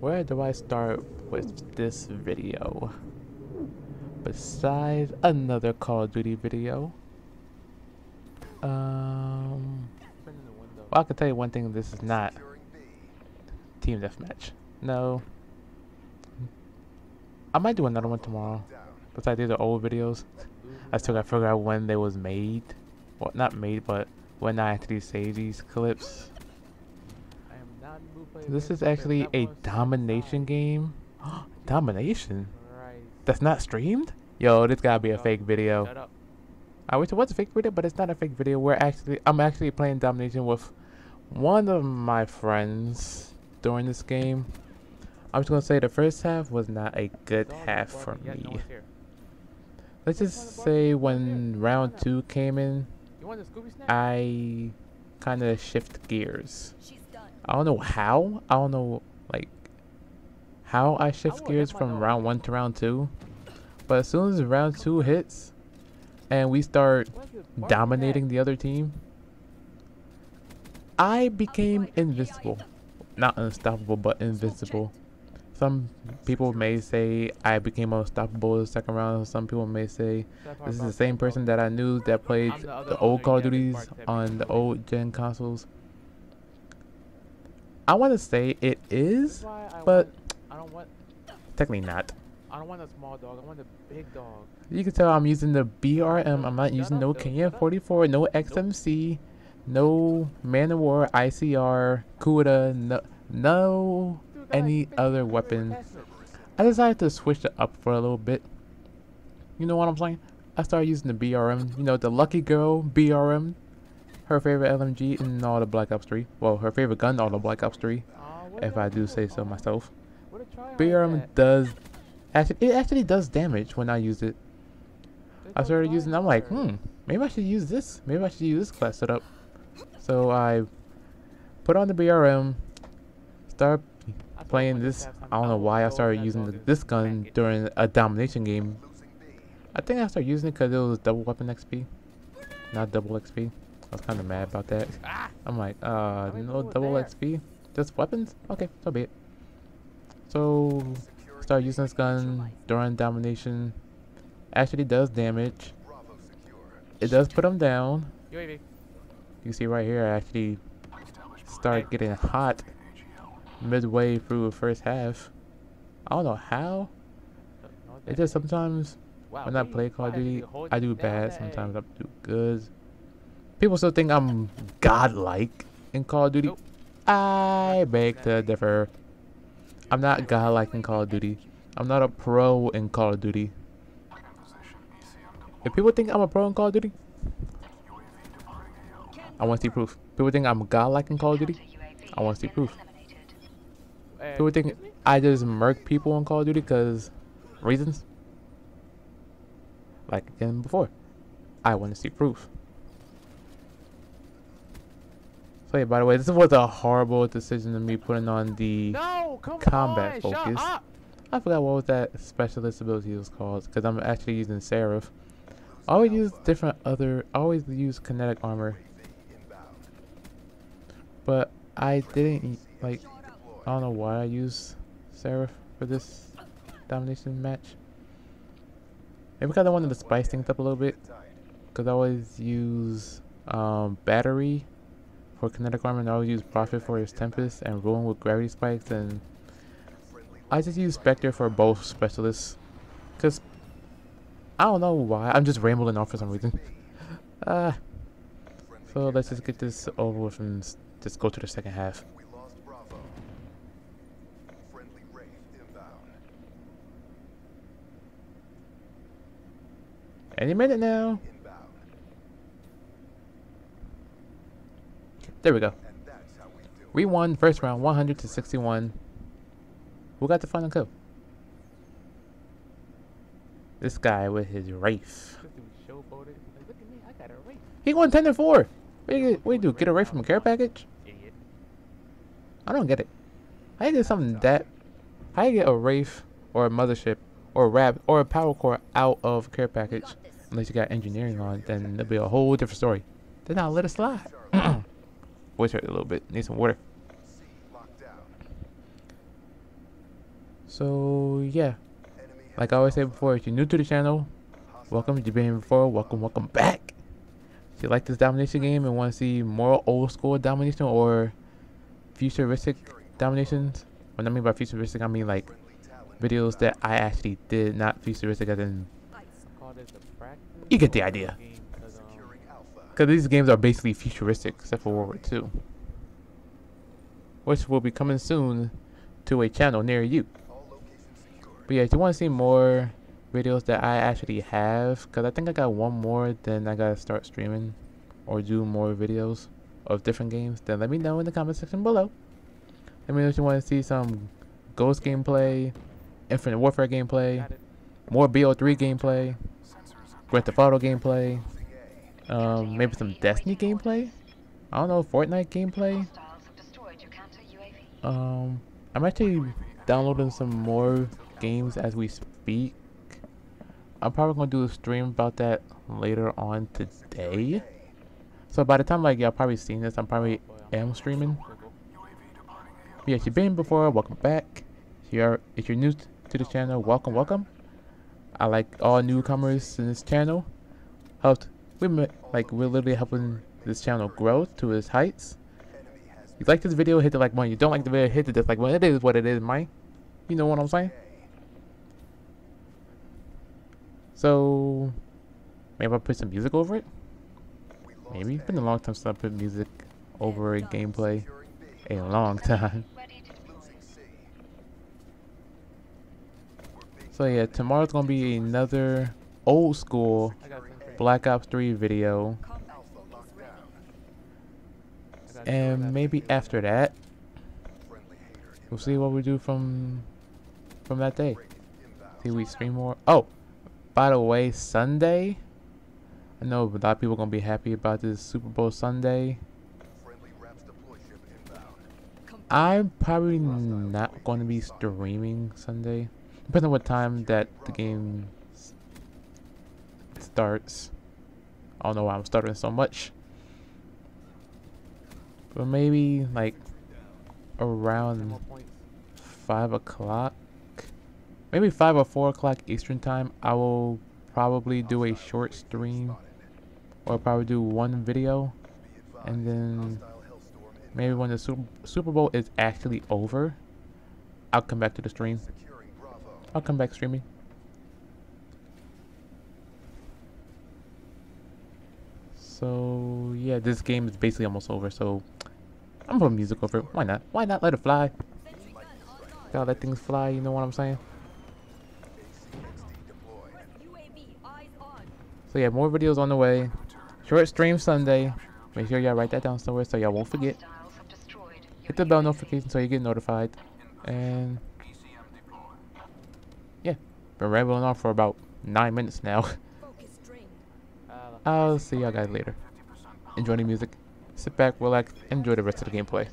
where do I start with this video? Besides another Call of Duty video. Um, well, I can tell you one thing, this is not Team Deathmatch. No. I might do another one tomorrow. Besides, these are old videos. I still gotta figure out when they was made. Well, not made, but when I actually save these clips. This is actually a domination game. domination? That's not streamed? Yo, this gotta be a fake video. I wish it was a fake video, but it's not a fake video. We're actually, I'm actually playing domination with one of my friends during this game. I was gonna say the first half was not a good half for me. Let's just say when round two came in, I kind of shift gears. I don't know how. I don't know like how I shift gears from round one to round two. But as soon as round two hits and we start dominating the other team, I became invincible. Not unstoppable, but invincible. Some people may say I became unstoppable the second round. Some people may say this is the same person that I knew that played the old Call of Duties on the old gen consoles. I want to say it is, but technically not. I don't want a small dog. I want a big dog. You can tell I'm using the BRM. I'm not using no KN44, no XMC, no Man-O-War, ICR, Kuda, no, no any other weapon. I decided to switch it up for a little bit. You know what I'm saying? I started using the BRM. You know, the Lucky Girl BRM. Her favorite LMG in all the Black Ops 3. Well, her favorite gun in all the Black Ops 3. If I do say so myself. BRM does Actually, it actually does damage when I use it. I started using. I'm like, hmm, maybe I should use this. Maybe I should use this class setup. So I put on the BRM, start playing this. I don't know why I started using this gun during a domination game. I think I started using it because it was double weapon XP, not double XP. I was kind of mad about that. I'm like, uh, no double XP, just weapons. Okay, so be it. So start using this gun during domination. Actually does damage. It does put them down. You see right here, I actually start getting hot midway through the first half. I don't know how. It just sometimes when I play Call of Duty, I do bad. Sometimes I do good. People still think I'm godlike in Call of Duty. I beg to differ. I'm not godlike in Call of Duty. I'm not a pro in Call of Duty. If people think I'm a pro in Call of Duty, I want to see proof. People think I'm godlike in Call of Duty, I want to see proof. People think I just murk people in Call of Duty because reasons. Like again before, I want to see proof. So yeah, by the way, this was a horrible decision to me putting on the no, combat on, focus. I forgot what was that specialist ability was called because I'm actually using Seraph. I always use different other. I always use kinetic armor, but I didn't like. I don't know why I use Seraph for this domination match. Maybe because I wanted to spice things up a little bit. Because I always use um, battery for kinetic armor, always use Prophet for his Tempest, and Ruin with gravity spikes, and I just use Spectre for both specialists. Because I don't know why. I'm just rambling off for some reason. Uh, so let's just get this over with and just go to the second half. Any minute now. There we go. We won first round 100 to 61. Who got the final kill? This guy with his Wraith. He won 10 to 4. What do you, what do, you do? Get a Wraith from a care package? I don't get it. How you get something that... How you get a Wraith or a Mothership or a Rab or a Power Core out of care package? Unless you got engineering on, then it'll be a whole different story. Then I'll let it slide. Voice hurt a little bit. Need some water. So yeah, like I always say before, if you're new to the channel, welcome. If you've been here before, welcome, welcome back. If you like this domination game and want to see more old school domination or futuristic dominations, what I mean by futuristic, I mean like videos that I actually did, not futuristic as in Call this a practice You get the idea. Because these games are basically futuristic, except for World War II. Which will be coming soon to a channel near you. But yeah, if you want to see more videos that I actually have, because I think I got one more, then I gotta start streaming or do more videos of different games, then let me know in the comment section below. Let me know if you want to see some Ghost gameplay, Infinite Warfare gameplay, more BO3 gameplay, Grand Theft Auto gameplay, um, maybe some Destiny gameplay. I don't know, Fortnite gameplay. Um, I'm actually downloading some more games as we speak. I'm probably gonna do a stream about that later on today. So by the time like y'all probably seen this, I'm probably I'm streaming. But yeah, if you've been before, welcome back. If you're if you're new to the channel, welcome, welcome. I like all newcomers in this channel. Helped we like we're literally helping this channel grow to its heights. If you like this video, hit the like button. You don't like the video, hit the dislike button. It is what it is, man. You know what I'm saying? So maybe I'll put some music over it. Maybe it's been a long time since I put music over a gameplay. A long time. So yeah, tomorrow's gonna be another old school. Black Ops 3 video, and maybe after that, we'll see what we do from from that day. See we stream more. Oh, by the way, Sunday. I know a lot of people gonna be happy about this Super Bowl Sunday. I'm probably not going to be streaming Sunday, depending on what time that the game starts. I don't know why I'm stuttering so much, but maybe like around five o'clock, maybe five or four o'clock Eastern time. I will probably do a short stream, or probably do one video, and then maybe when the Super, Super Bowl is actually over, I'll come back to the stream. I'll come back streaming. So yeah, this game is basically almost over. So I'm putting music over it. Why not? Why not let it fly? Gotta let things fly. You know what I'm saying? So yeah, more videos on the way. Short stream Sunday. Make sure y'all write that down somewhere so y'all won't forget. Hit the bell notification so you get notified. And yeah, been rambling on for about nine minutes now. I'll see y'all guys later. Enjoy the music. Sit back, relax, enjoy the rest of the gameplay.